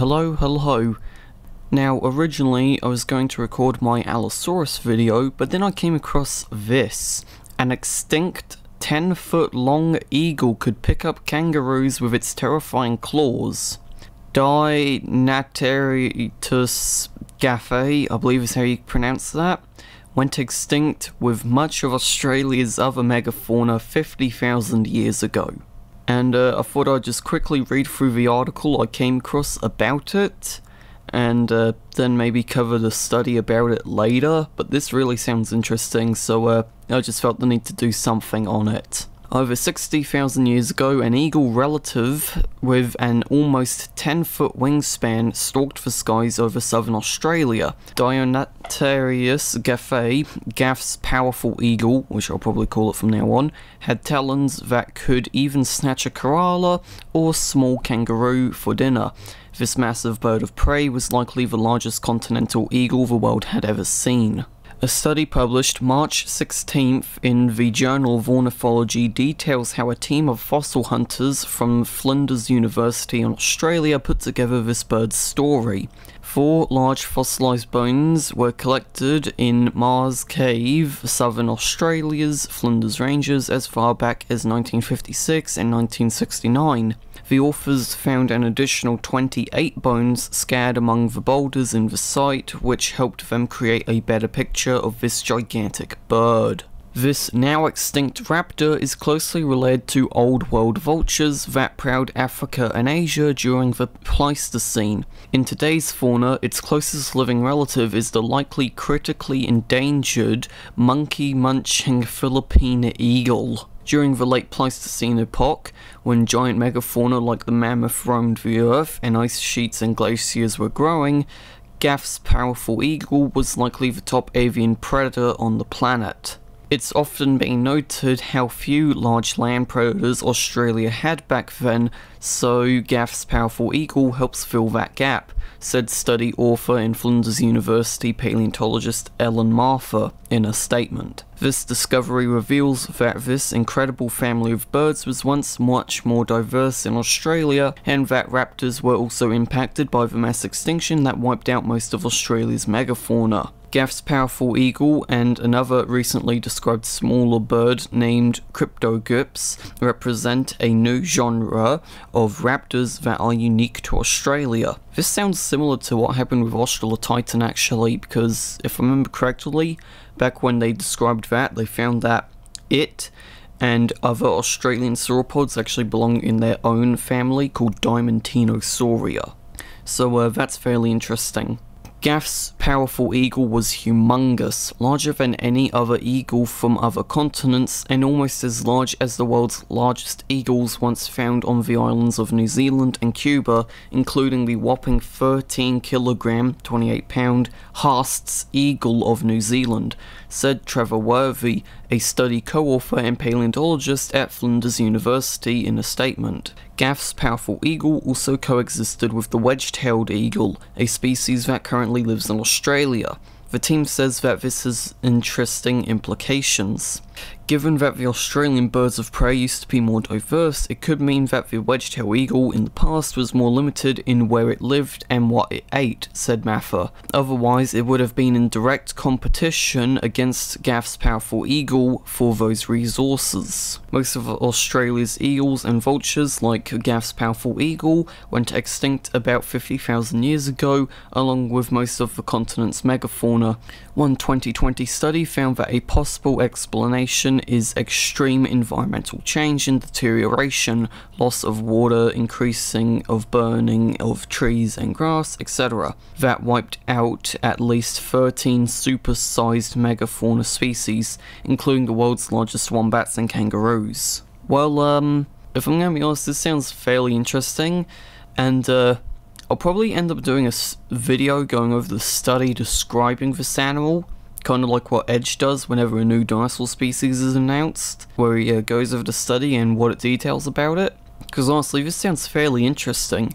Hello, hello. Now, originally I was going to record my Allosaurus video, but then I came across this. An extinct 10 foot long eagle could pick up kangaroos with its terrifying claws. Dynatoaetus gaffae, I believe is how you pronounce that, went extinct with much of Australia's other megafauna 50,000 years ago. And uh, I thought I'd just quickly read through the article I came across about it, and uh, then maybe cover the study about it later, but this really sounds interesting, so uh, I just felt the need to do something on it. Over 60,000 years ago, an eagle relative with an almost 10 foot wingspan stalked the skies over southern Australia. Dynatoaetus gaffae, Gaff's powerful eagle, which I'll probably call it from now on, had talons that could even snatch a koala or small kangaroo for dinner. This massive bird of prey was likely the largest continental eagle the world had ever seen. A study published March 16th in the Journal of Ornithology details how a team of fossil hunters from Flinders University in Australia put together this bird's story. Four large fossilized bones were collected in Mairs Cave, southern Australia's Flinders Ranges as far back as 1956 and 1969. The authors found an additional 28 bones scattered among the boulders in the site, which helped them create a better picture of this gigantic bird. This now extinct raptor is closely related to old world vultures that prowled Africa and Asia during the Pleistocene. In today's fauna, its closest living relative is the likely critically endangered monkey munching Philippine eagle. During the late Pleistocene epoch, when giant megafauna like the mammoth roamed the earth and ice sheets and glaciers were growing, Gaff's powerful eagle was likely the top avian predator on the planet. It's often been noted how few large land predators Australia had back then, so Gaff's powerful eagle helps fill that gap, said study author and Flinders University paleontologist Ellen Mather in a statement. This discovery reveals that this incredible family of birds was once much more diverse in Australia, and that raptors were also impacted by the mass extinction that wiped out most of Australia's megafauna. Gaff's powerful eagle and another recently described smaller bird named Cryptogyps represent a new genre of raptors that are unique to Australia. This sounds similar to what happened with Australotitan actually, because if I remember correctly, back when they described that, they found that it and other Australian sauropods actually belong in their own family called Diamantinosauria. So uh, that's fairly interesting. Gaff's powerful eagle was humongous, larger than any other eagle from other continents, and almost as large as the world's largest eagles once found on the islands of New Zealand and Cuba, including the whopping 13 kilogram, 28 pound, Haast's eagle of New Zealand, said Trevor Worthy, a study co-author and paleontologist at Flinders University in a statement. Gaff's powerful eagle also coexisted with the wedge-tailed eagle, a species that currently lives in Australia. The team says that this has interesting implications. Given that the Australian birds of prey used to be more diverse, it could mean that the wedge-tailed eagle in the past was more limited in where it lived and what it ate, said Mather. Otherwise, it would have been in direct competition against Gaff's powerful eagle for those resources. Most of Australia's eagles and vultures, like Gaff's powerful eagle, went extinct about 50,000 years ago, along with most of the continent's megafauna. One 2020 study found that a possible explanation is extreme environmental change and deterioration, loss of water, increasing of burning of trees and grass, etc. That wiped out at least 13 super-sized megafauna species, including the world's largest wombats and kangaroos. Well, um, if I'm gonna be honest, this sounds fairly interesting, and, uh, I'll probably end up doing a video going over the study describing this animal, kind of like what Edge does whenever a new dinosaur species is announced, where he uh, goes over the study and what it details about it. Because honestly, this sounds fairly interesting,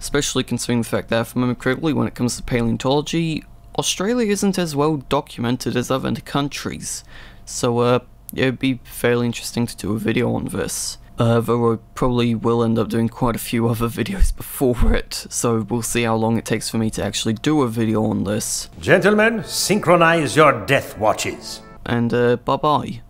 especially considering the fact that, if I remember correctly, when it comes to paleontology, Australia isn't as well documented as other countries. So, uh, it would be fairly interesting to do a video on this. Uh, though I probably will end up doing quite a few other videos before it, so we'll see how long it takes for me to actually do a video on this. Gentlemen, synchronize your death watches. And uh, bye bye.